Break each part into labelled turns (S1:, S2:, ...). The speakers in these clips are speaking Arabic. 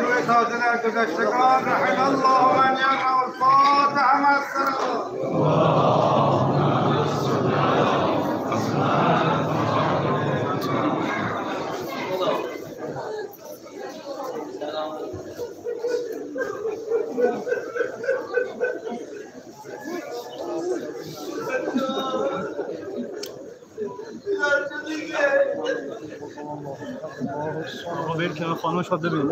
S1: روی تازه در گذشتگان رحم الله من یقرأ الفاتحة مع السلام
S2: کنار خانمش خواهد ببینیم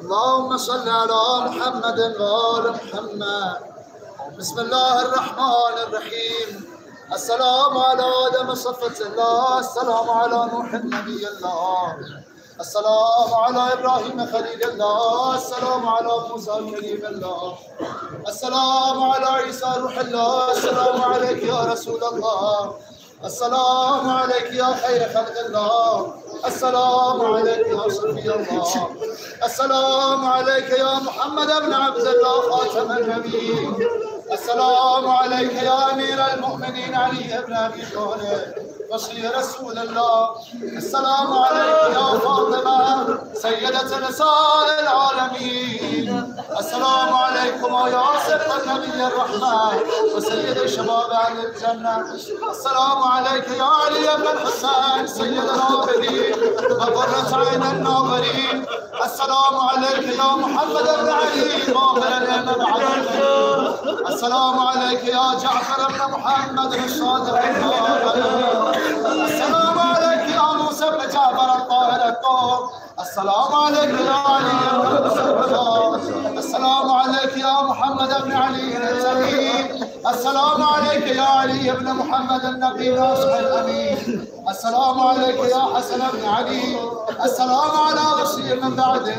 S3: اللهم صل على محمد وآل محمد. بسم الله الرحمن الرحيم. السلام على آدم صفة الله. السلام على نوح نبي الله. السلام على إبراهيم خليل الله. السلام على موسى كريم الله. السلام على عيسى روح الله. السلام عليك يا رسول الله. السلام عليك يا خير خلق الله. السلام عليك يا صفي الله. السلام عليك يا محمد بن عبد الله خاتم النبيين. السلام عليك يا أمير المؤمنين علي بن أبي طالب. وصي رسول الله. السلام عليك يا فاطمة سيدة نساء العالمين. السلام عليكم يا سبط النبي الرحمن وسيد شباب أهل الجنة. السلام عليك يا علي بن الحسين سيد العابدين وقرة عين الناظرين. السلام عليك يا محمد بن علي ماهر الأمام علي السلام عليك يا جعفر بن محمد الصادق الكاظم السلام عليك يا علي مسعود السلام عليك يا محمد بن علي الزكي السلام عليك يا علي بن محمد النبي ناصح الأمين. السلام عليك يا حسن بن علي. السلام على وصي من بعده.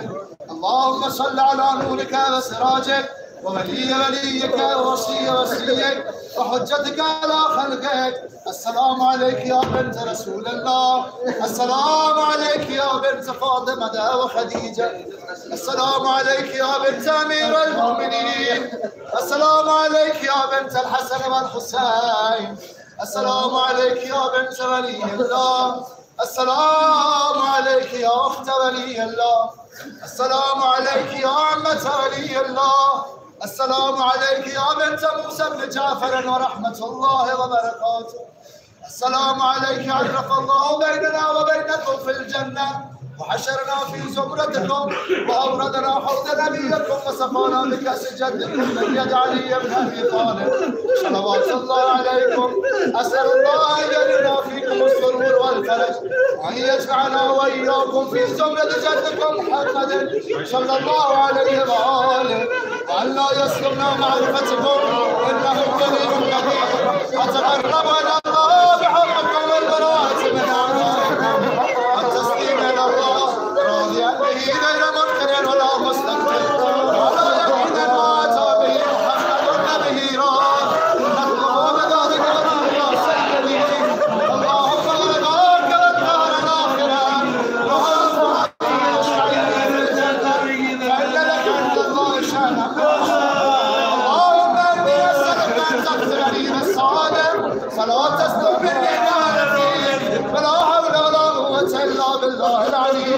S3: اللهم صل على نورك وسراجك. وولي وليك ووصي وصيك وحجتك على خلقك. السلام عليك يا بنت رسول الله. السلام عليك يا بنت فاطمة وخديجة. السلام عليك يا بنت أمير المؤمنين. السلام عليك يا بنت الحسن والحسين. السلام عليك يا بنت ولي الله. السلام عليك يا أخت ولي الله. السلام عليك يا عمة ولي الله. السلام عليك يا بنت موسى بن جعفر ورحمة الله وبركاته. السلام عليك عرف الله بيننا وبينكم في الجنة. وحشرنا في زمرتكم وأوردنا حوض نبيكم وسقانا بكأس جدكم من يد علي بن أبي طالب. صلوات الله عليكم. أسأل الله أن يجعلنا فيكم السرور والفرج وأن يجمعنا وإياكم في زمرة جدكم محمد صلى الله عليه وآله لا يسلمنا معرفتكم إنه قريب قدير. أتقرب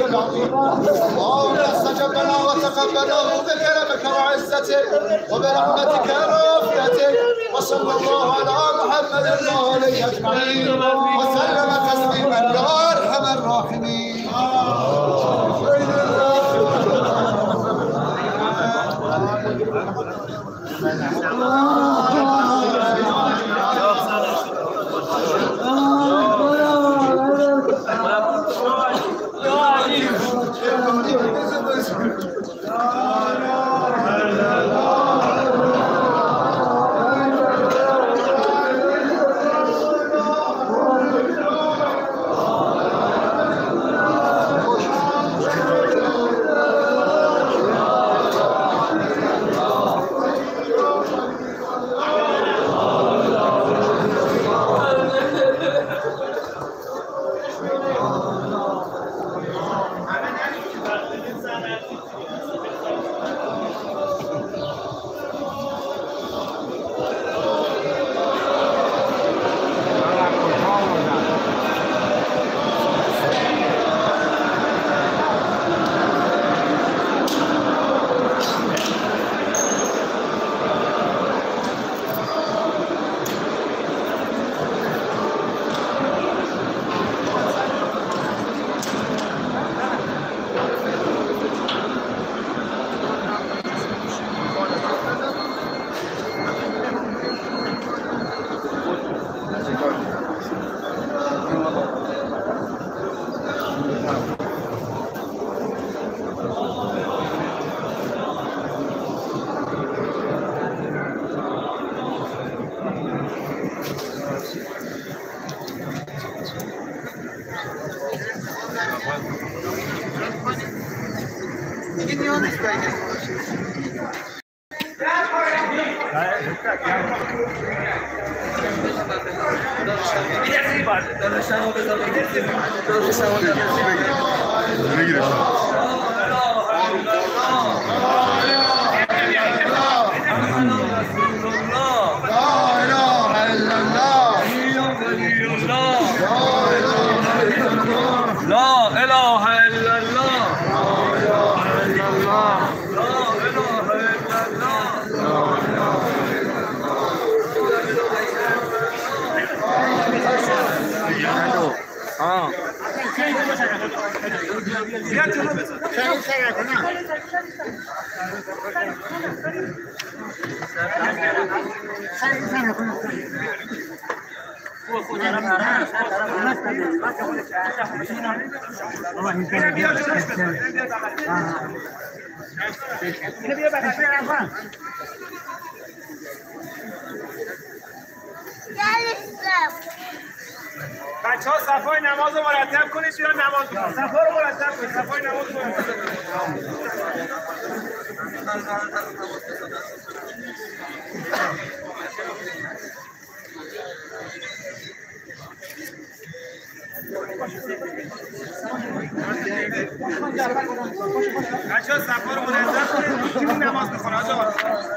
S3: العلي العظيم اللهم استجب لنا وتقبله بكرمك وعزتك وبرحمتك وعافيتك وصلى الله على محمد وآله أجمعين وسلم تسليما يا أرحم الراحمين. لا
S4: Gel işte.
S5: بچه ها صفای نماز رو مرتب کنید بیان نماز بخونید صفا رو مرتب کنید صفای نماز مرتب کنید. بچه ها صفا رو منظم کنید نماز بخونید. آجا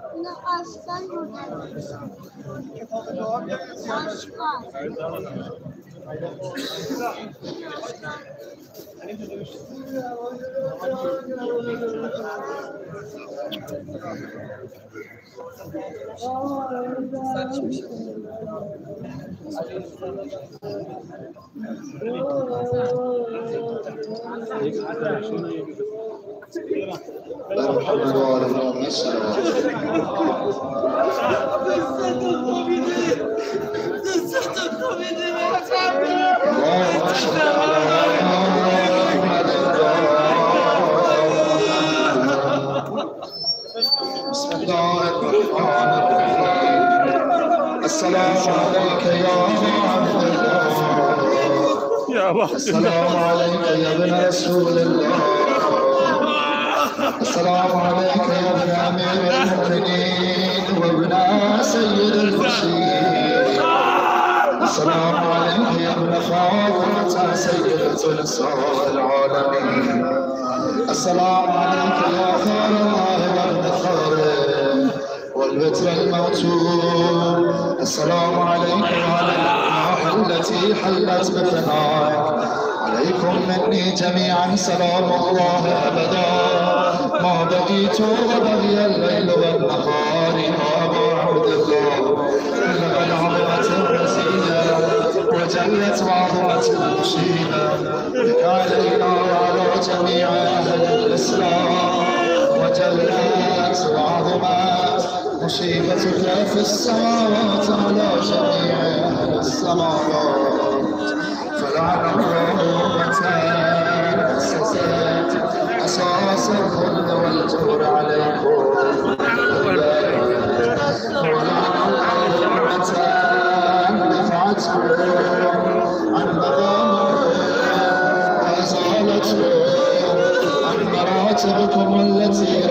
S6: Bunu aslan burada. Aslan.
S3: محمد وآل محمد الصلوات اللهم
S7: السلام عليك يا ابن رسول الله. السلام عليك يا ابن أمير المؤمنين وابن سيد المرسلين. السلام عليك يا ابن فاطمه سيدة نساء العالمين. السلام عليك يا خير الله وابن خير والبتر الموتون. السلام عليك وعلى التي حلت بفناك عليكم مني جميعا سلام الله أبدا. ما بقيت وبغي الليل والنهار ما عدكم لقد عظمت الرسيلة وجلت وعظمت المشيلة. بك علينا وعلى جميع أهل الإسلام. وجلت وعظمت مصيبتك في السماوات على جميع الصلوات فلعل الله تأسست أساس الخلد والجور عليكم ولعن الله نفعته عن مقامه وأزالته عن مراتبكم التي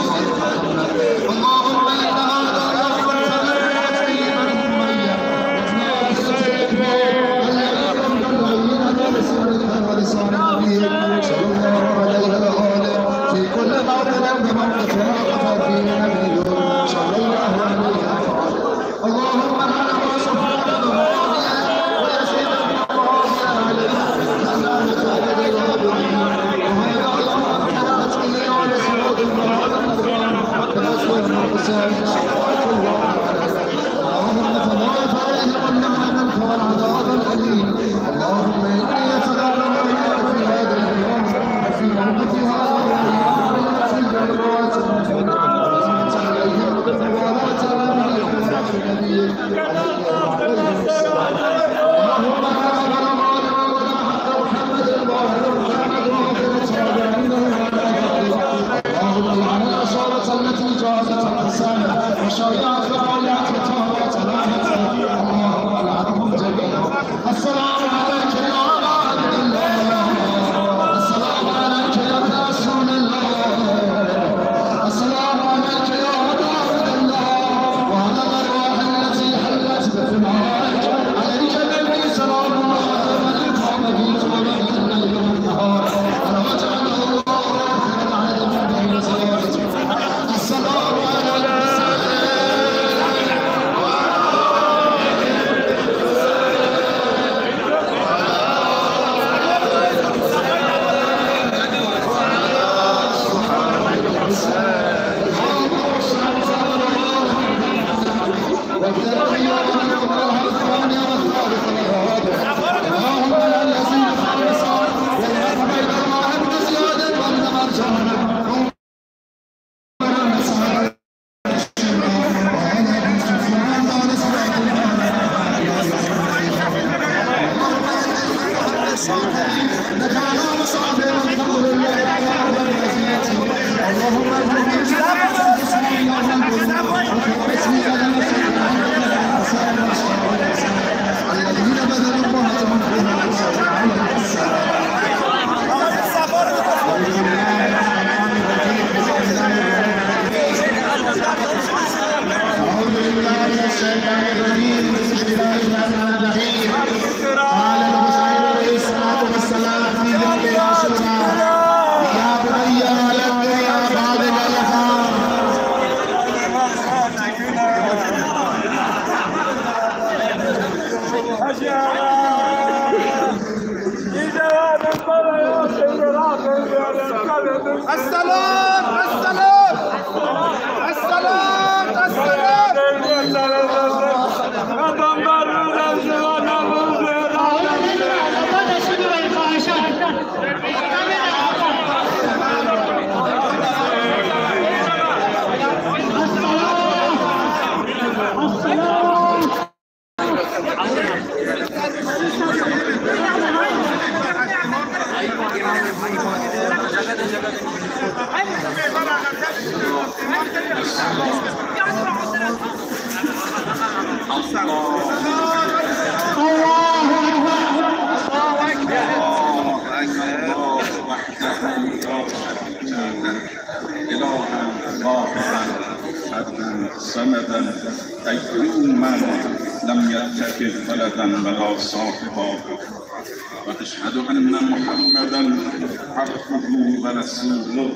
S7: Lord.
S8: Check out the ولا صاحبا وأشهد أن محمدا عبده ورسوله.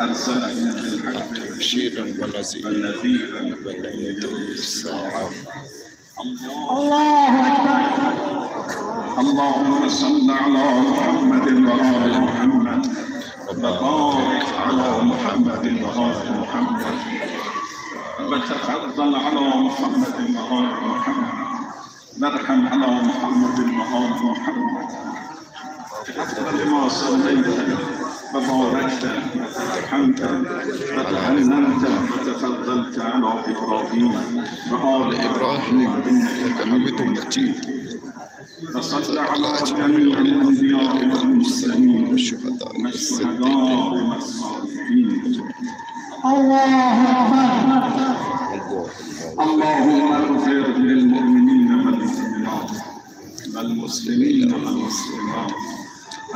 S8: ارسله بالحق بشيرا ونذيرا. ونذيرا الساعة اللهم صل على محمد وآل محمد. وبارك على محمد وآل محمد. وتفضل على محمد وآل محمد. وارحم على محمد وآل محمد. بأفضل ما صليت وباركت وترحمت وتحننت وتفضلت على إبراهيم وآل إبراهيم إنك حميد مجيد. وصل على جميع الأنبياء والمرسلين والشهداء والصديقين اللهم والمسلمين والمسلمات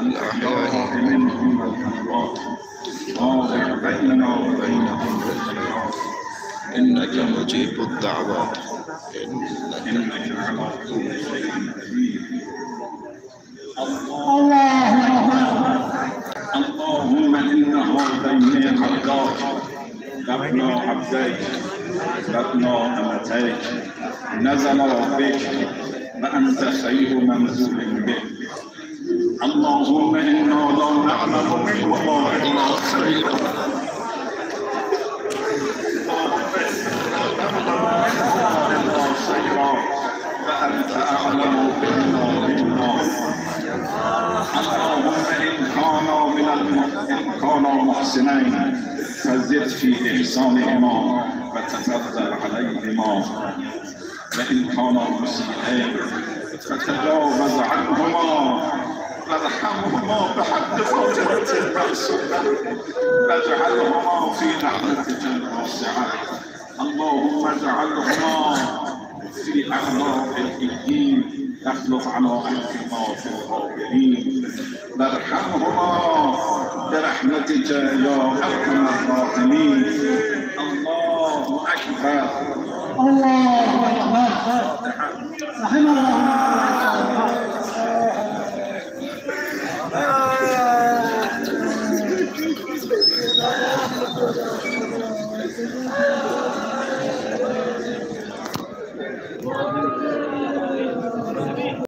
S8: الأحياء منهم والأموات بارك بيننا وبينهم بالخيرات إنك مجيب الدعوات إنك على كل شيء قدير اللهم إن هذين عبداك ابن عبديك ابن أمتيك نزل بك وأنت خير منزول به اللهم إنا لا نعلم من وضائنا خيرا فأنت أعلم بنا منا اللهم إن كانا من إن كانا محسنين فزد في إحسانهما وتفضل عليهما وإن كانا مسيئين فتجاوز عنهما؟ وارحمهما بحق فاطمة المعصومة واجعلهما في رحمتك الواسعة؟ اللهم اجعلهما في أعناق الإنجيل يخلف عناقهما في الغابرين وارحمهما برحمتك يا أرحم الراحمين؟ الله أكبر
S2: Amin.